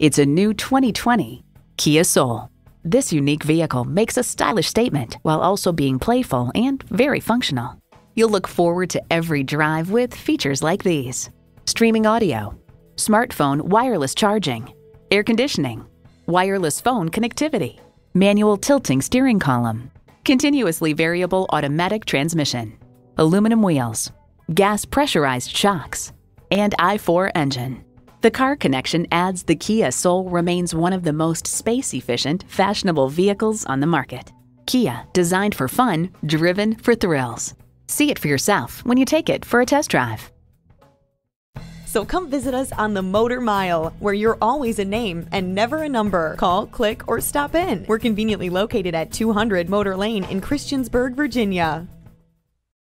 It's a new 2020 Kia Soul. This unique vehicle makes a stylish statement while also being playful and very functional. You'll look forward to every drive with features like these streaming audio, smartphone wireless charging, air conditioning, wireless phone connectivity, manual tilting steering column, continuously variable automatic transmission, aluminum wheels, gas pressurized shocks, and i4 engine. The car connection adds the Kia Soul remains one of the most space efficient, fashionable vehicles on the market. Kia, designed for fun, driven for thrills. See it for yourself when you take it for a test drive. So come visit us on the Motor Mile, where you're always a name and never a number. Call, click, or stop in. We're conveniently located at 200 Motor Lane in Christiansburg, Virginia.